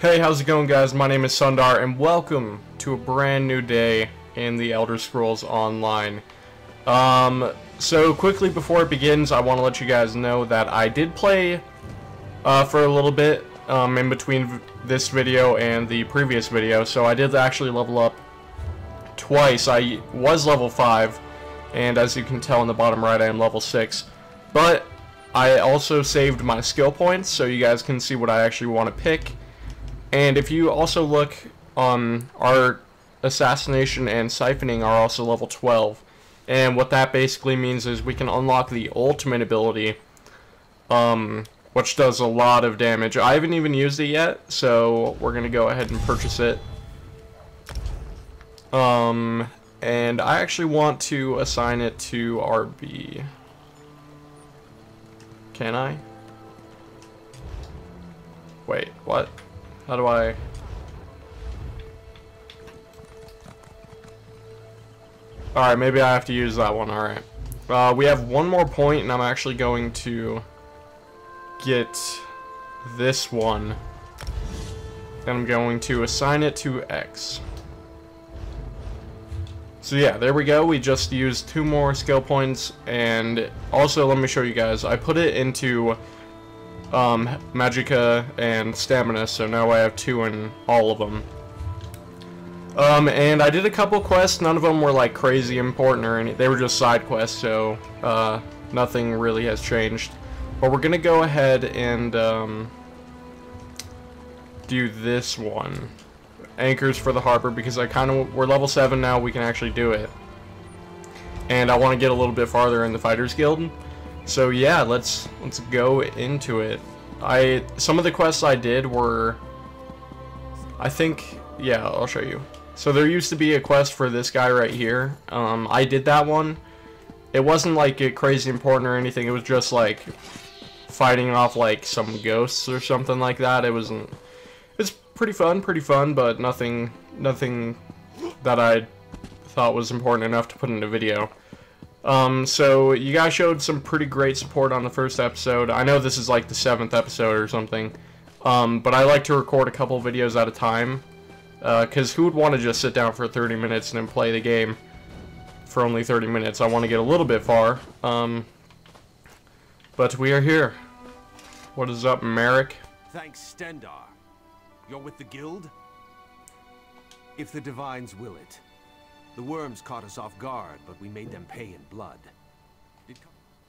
Hey, how's it going guys? My name is Sundar and welcome to a brand new day in the Elder Scrolls Online. Um, so quickly before it begins, I want to let you guys know that I did play uh, for a little bit um, in between this video and the previous video, so I did actually level up twice. I was level 5, and as you can tell in the bottom right, I am level 6. But I also saved my skill points, so you guys can see what I actually want to pick. And if you also look, um, our assassination and siphoning are also level 12. And what that basically means is we can unlock the ultimate ability, um, which does a lot of damage. I haven't even used it yet, so we're going to go ahead and purchase it. Um, and I actually want to assign it to RB. Can I? Wait, what? How do I... Alright, maybe I have to use that one, alright. Uh, we have one more point, and I'm actually going to get this one. Then I'm going to assign it to X. So yeah, there we go. We just used two more skill points, and also let me show you guys. I put it into um, Magicka and Stamina, so now I have two in all of them. Um, and I did a couple quests, none of them were like crazy important or any, they were just side quests, so, uh, nothing really has changed. But we're gonna go ahead and, um, do this one. Anchors for the Harbor, because I kind of, we're level 7 now, we can actually do it. And I want to get a little bit farther in the Fighters Guild. So yeah, let's let's go into it. I some of the quests I did were I think yeah, I'll show you. So there used to be a quest for this guy right here. Um, I did that one. It wasn't like a crazy important or anything. It was just like fighting off like some ghosts or something like that. It wasn't. It's pretty fun, pretty fun, but nothing, nothing that I thought was important enough to put in a video. Um, so you guys showed some pretty great support on the first episode. I know this is like the seventh episode or something. Um, but I like to record a couple videos at a time. Because uh, who would want to just sit down for 30 minutes and then play the game for only 30 minutes? I want to get a little bit far. Um, but we are here. What is up, Merric? Thanks, Stendarr. You're with the guild? If the divines will it. The worms caught us off guard, but we made them pay in blood.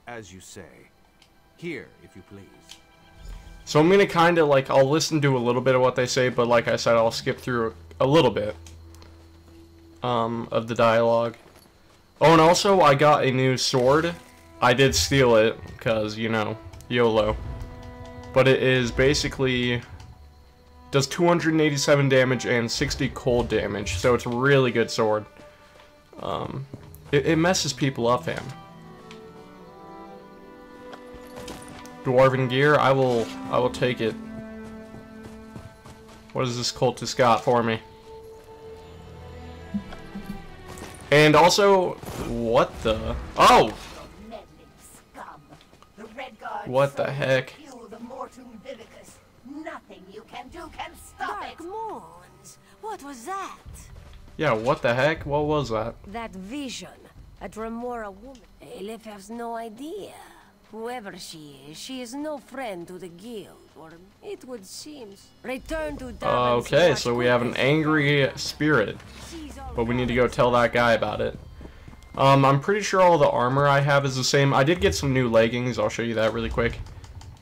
As you say. Here, if you please. So I'm gonna kinda like, I'll listen to a little bit of what they say, but like I said, I'll skip through a little bit um, of the dialogue. Oh, and also I got a new sword. I did steal it, because, you know, YOLO. But it is basically does 287 damage and 60 cold damage, so it's a really good sword. Um, it, it messes people up, fam. Dwarven gear, I will, I will take it. What has this cultist got for me? And also, what the? Oh! What the heck? Nothing you can do can stop Dark it. Moons. What was that? Yeah, what the heck? What was that? That vision. A Dremora woman. Aelif has no idea. Whoever she is, she is no friend to the guild, or it would seem. Return to uh, Okay, so we have an angry spirit. But we need to go tell that guy about it. Um, I'm pretty sure all the armor I have is the same. I did get some new leggings. I'll show you that really quick.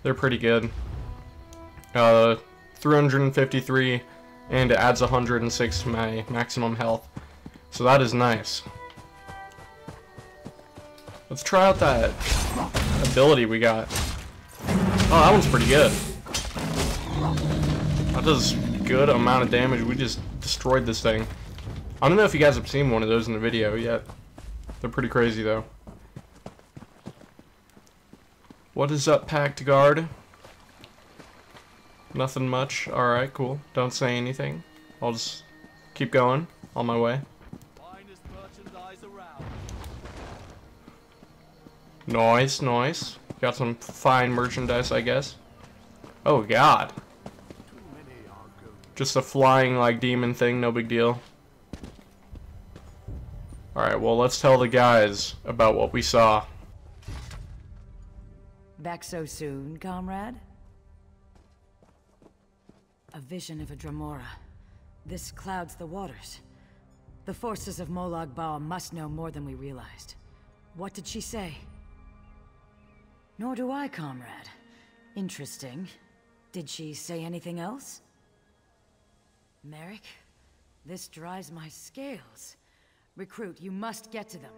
They're pretty good. Uh, 353 and it adds 106 to my maximum health. So that is nice. Let's try out that ability we got. Oh, that one's pretty good. That does good amount of damage. We just destroyed this thing. I don't know if you guys have seen one of those in the video yet. They're pretty crazy, though. What is up, Pact Guard? Nothing much. Alright, cool. Don't say anything. I'll just keep going on my way. Nice, nice. Got some fine merchandise, I guess. Oh, God. Just a flying, like, demon thing, no big deal. Alright, well, let's tell the guys about what we saw. Back so soon, comrade? A vision of a Dremora. This clouds the waters. The forces of Molag Bal must know more than we realized. What did she say? Nor do I, comrade. Interesting. Did she say anything else? Merric, this dries my scales. Recruit, you must get to them.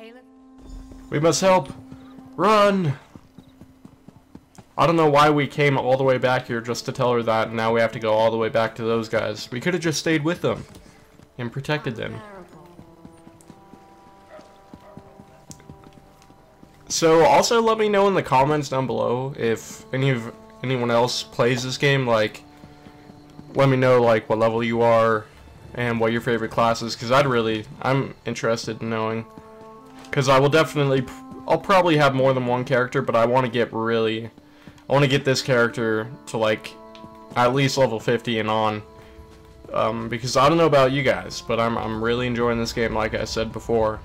Aelif? We must help! Run! I don't know why we came all the way back here just to tell her that, and now we have to go all the way back to those guys. We could have just stayed with them and protected them. So also let me know in the comments down below if any of anyone else plays this game. Like, let me know like what level you are and what your favorite class is, because I'd really I'm interested in knowing. Because I will definitely I'll probably have more than one character, but I want to get really I want to get this character to like at least level 50 and on. Um, because I don't know about you guys, but I'm, I'm really enjoying this game like I said before.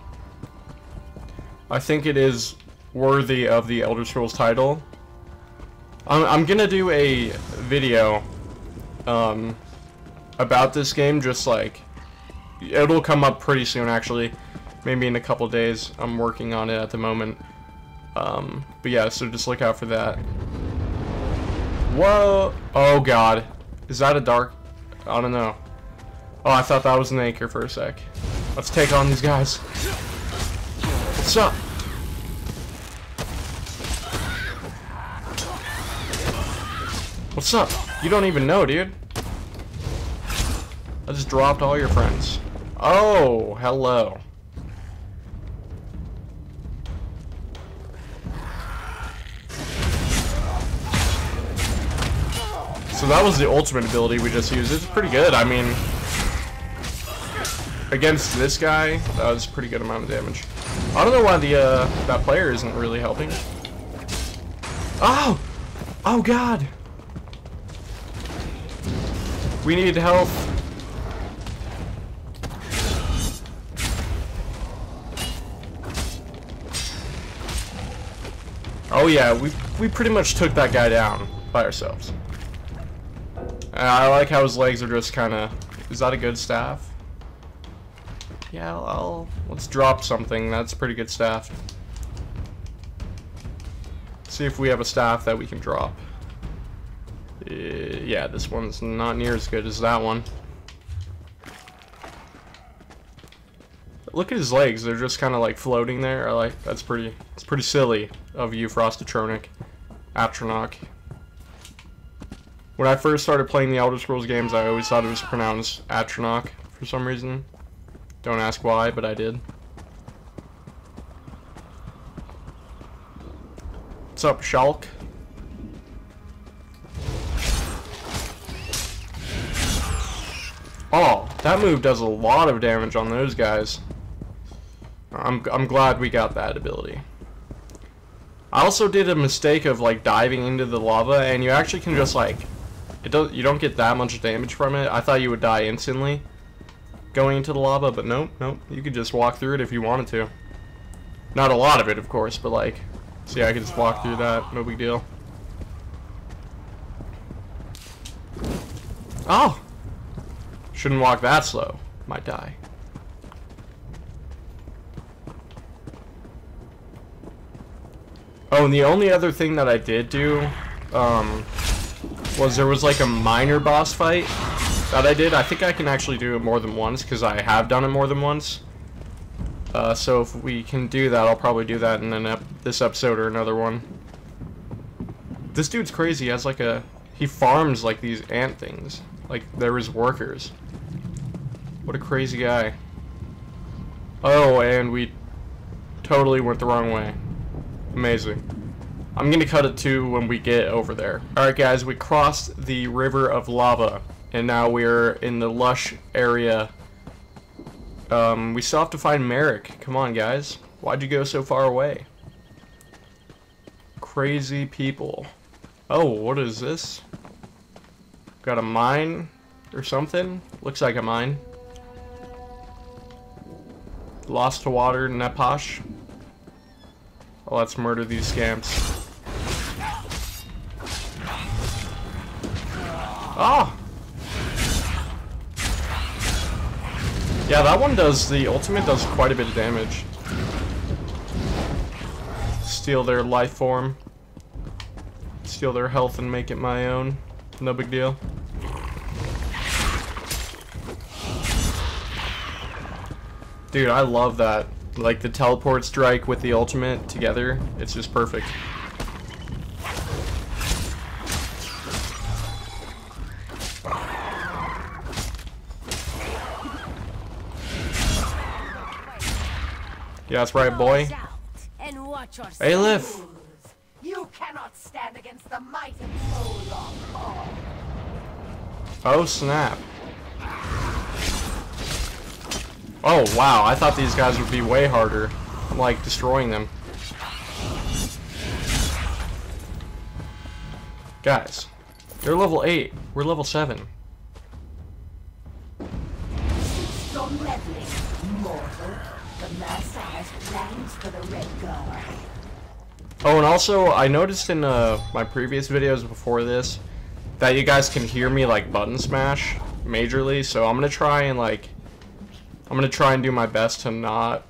I think it is worthy of the Elder Scrolls title. I'm, I'm gonna do a video um, about this game, just like, it'll come up pretty soon actually, maybe in a couple days. I'm working on it at the moment. Um, but yeah, so just look out for that. Whoa! Oh god. Is that a dark? I don't know. Oh, I thought that was an anchor for a sec. Let's take on these guys. What's up? What's up? You don't even know, dude. I just dropped all your friends. Oh, hello. That was the ultimate ability we just used. It's pretty good. I mean, against this guy, that was a pretty good amount of damage. I don't know why the uh, that player isn't really helping. Oh! Oh god! We need help. Oh yeah, we we pretty much took that guy down by ourselves. I like how his legs are just kind of... Is that a good staff? Yeah, I'll, I'll... Let's drop something. That's pretty good staff. See if we have a staff that we can drop. Uh, yeah, this one's not near as good as that one. Look at his legs. They're just kind of like floating there. I like that's pretty. It's pretty silly of you, Frostatronic, Atronach. When I first started playing the Elder Scrolls games, I always thought it was pronounced Atronach for some reason. Don't ask why, but I did. What's up, Shulk? Oh, that move does a lot of damage on those guys. I'm, I'm glad we got that ability. I also did a mistake of like diving into the lava and you actually can just like it does. You don't get that much damage from it. I thought you would die instantly going into the lava, but nope, nope. You could just walk through it if you wanted to. Not a lot of it, of course, but like, see, I could just walk through that. No big deal. Oh! Shouldn't walk that slow. Might die. Oh, and the only other thing that I did do, um, was there was like a minor boss fight that I did. I think I can actually do it more than once because I have done it more than once. Uh, so if we can do that, I'll probably do that in an ep this episode or another one. This dude's crazy. He has like a... He farms like these ant things. Like they're his workers. What a crazy guy. Oh, and we totally went the wrong way. Amazing. I'm gonna cut it to when we get over there. Alright guys, we crossed the river of lava, and now we're in the lush area. Um, we still have to find Merric. Come on guys. Why'd you go so far away? Crazy people. Oh, what is this? Got a mine. or something. Looks like a mine. Lost to water, Nepash. Let's murder these scamps. Ah! Yeah, that one does, the ultimate does quite a bit of damage. Steal their life form. Steal their health and make it my own. No big deal. Dude, I love that. Like the teleport strike with the ultimate together, it's just perfect. Yeah, that's right, boy. Close out And watch Hey, Liv. You cannot stand against the Molag Bal. Oh, snap. Oh, wow. I thought these guys would be way harder. I'm, like, destroying them. Guys, they're level 8. We're level 7. Oh, and also, I noticed in uh, my previous videos before this that you guys can hear me, like, button smash majorly, so I'm gonna try and, like, I'm gonna try and do my best to not,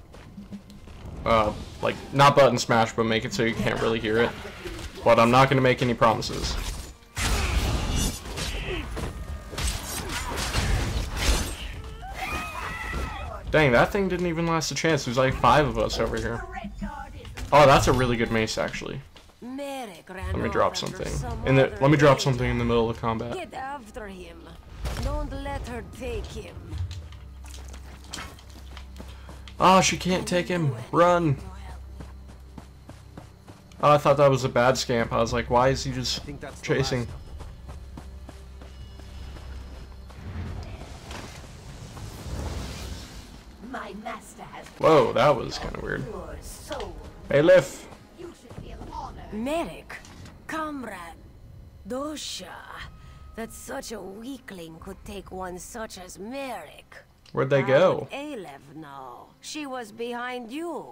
uh, like, not button smash, but make it so you can't really hear it. But I'm not gonna make any promises. Dang, that thing didn't even last a chance. There's like five of us over here. The Red Guard is Oh, that's a really good mace, actually. Let me drop something. In the let me drop something in the middle of combat. Get after him. Don't let her take him. Oh, she can't take him. Run. Oh, I thought that was a bad scamp. I was like, why is he just think that's the chasing? Whoa, that was kind of weird. your. Hey, Liv. You should feel honored. Merric, comrade, Dosha, that such a weakling could take one such as Merric. Where'd they How go? Aelif know? She was behind you.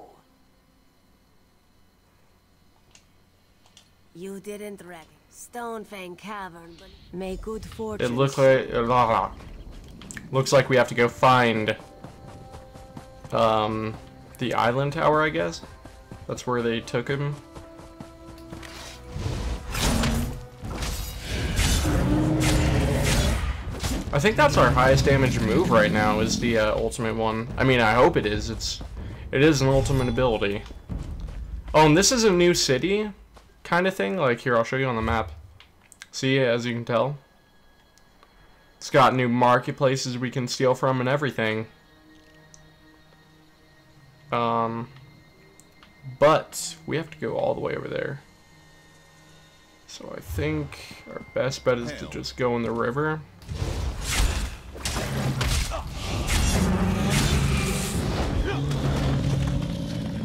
You didn't wreck Stonefang Cavern, but may good fortune. It looks like uh, looks like we have to go find um the island tower, I guess. That's where they took him. I think that's our highest damage move right now is the uh, ultimate one. I mean, I hope it is. It's it is an ultimate ability. Oh, and this is a new city kind of thing. Like here, I'll show you on the map. See, as you can tell, it's got new marketplaces we can steal from and everything. Um, but we have to go all the way over there. So I think our best bet is to just go in the river.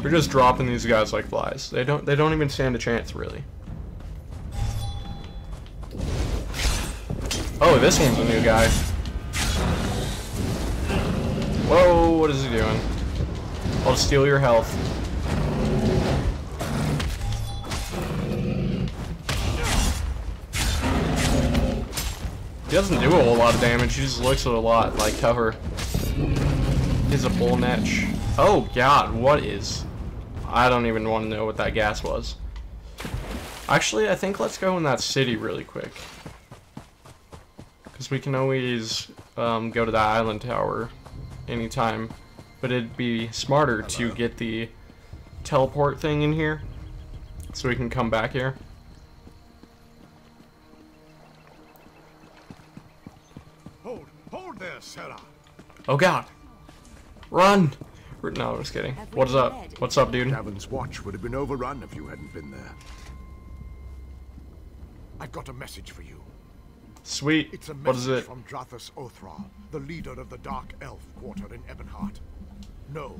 We're just dropping these guys like flies. They don't they don't even stand a chance really. Oh, this one's a new guy. Whoa, what is he doing? I'll steal your health. He doesn't do a whole lot of damage, he just looks at a lot like cover. He's a bull netch. Oh god, what is... I don't even want to know what that gas was. Actually, I think let's go in that city really quick. Because we can always um, go to that island tower anytime. But it'd be smarter to get the teleport thing in here. So we can come back here. Hold, hold there, Sarah. Oh god! Run! R- No, I'm just kidding. What's up? What's up, dude? Davon's watch would have been overrun if you hadn't been there. I've got a message for you. Sweet. It's a What is message it? from Drathus Othral, the leader of the Dark Elf Quarter in Ebonheart. No,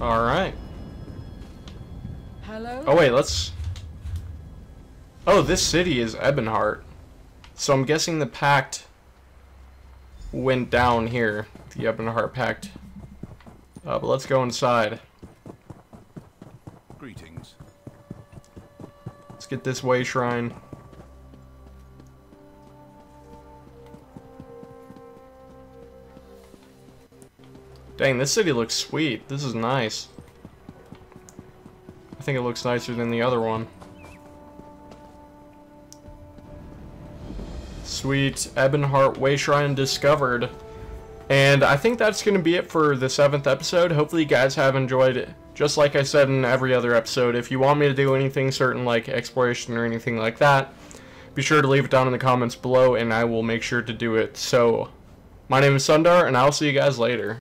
Alright. Hello? Oh wait, let's... Oh, this city is Ebonheart. So I'm guessing the Pact went down here, the Ebonheart Pact. Uh, but let's go inside. Greetings. Let's get this way shrine. Dang, this city looks sweet. This is nice. I think it looks nicer than the other one. Sweet Ebonheart Way Shrine discovered. And I think that's going to be it for the seventh episode. Hopefully you guys have enjoyed it. Just like I said in every other episode, if you want me to do anything certain like exploration or anything like that, be sure to leave it down in the comments below and I will make sure to do it. So, my name is Sundar and I'll see you guys later.